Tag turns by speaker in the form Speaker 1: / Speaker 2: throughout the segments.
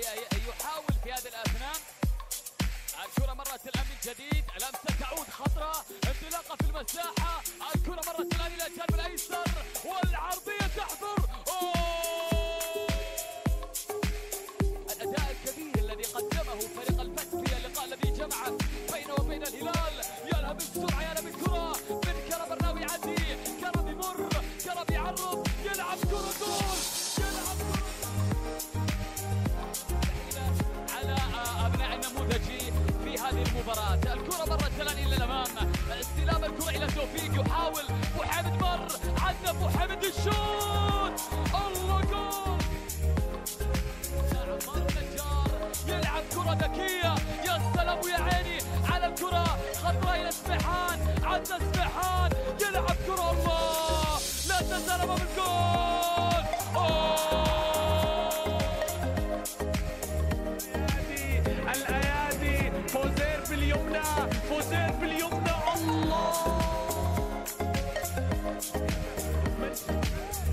Speaker 1: يحاول في هذه الأثناء. الكرة مرت الآن من جديد لمسة تعود خطرة انطلاقة في المساحة. الكرة مرت الآن إلى الجانب الأيسر والعرضية تحضر. أوه! الأداء الكبير الذي قدمه فريق الفتح في اللقاء الذي بينه وبين الهلال. بسرعة ذكية يا سلام يا عيني على الكرة. خطرة إلى السبحان عدى السبحان يلعب كرة الله. لا تزال أمام الجول.
Speaker 2: الأيادي فوزير باليمنى. فوزير باليمنى. الله.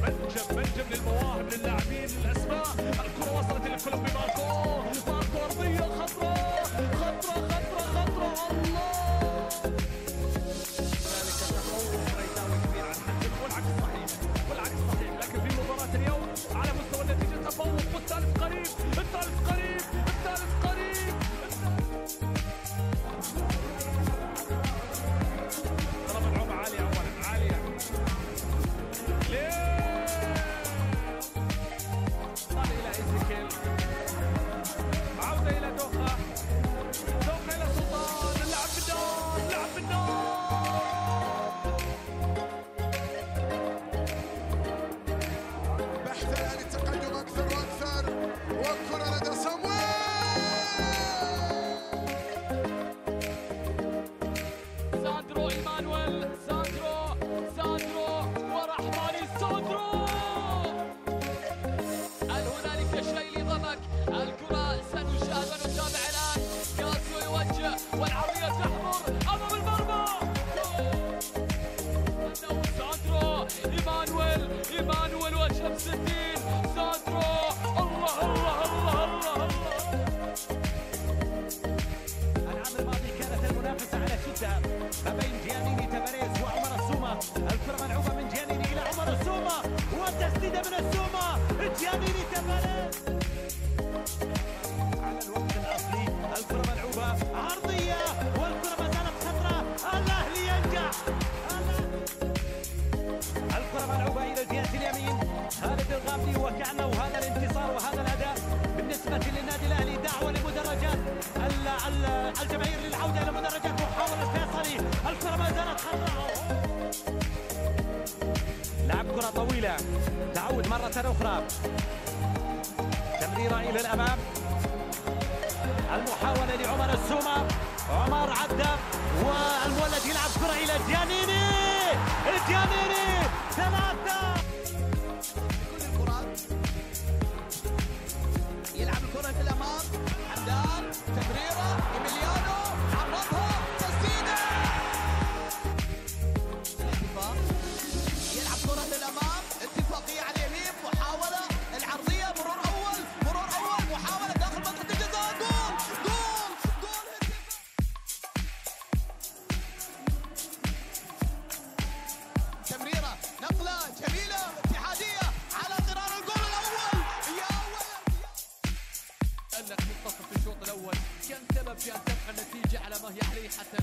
Speaker 2: منجم منجم للمواهب للاعبين للأسماء الكرة وصلت ماركو.
Speaker 1: ايمانويل وشمس الدين
Speaker 3: طويلة. تعود مرة أخرى. تمريرة إلى الأمام. المحاولة لعمر السومة. عمر عبده. والمولد يلعب كرة إلى
Speaker 1: ديانيني ديانيني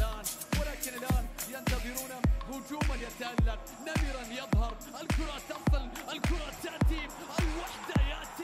Speaker 1: الآن ولكن الآن ينتظرون هجوما يتألق نمرا يظهر الكرة تصل الكرة تأتي الوحدة يأتي.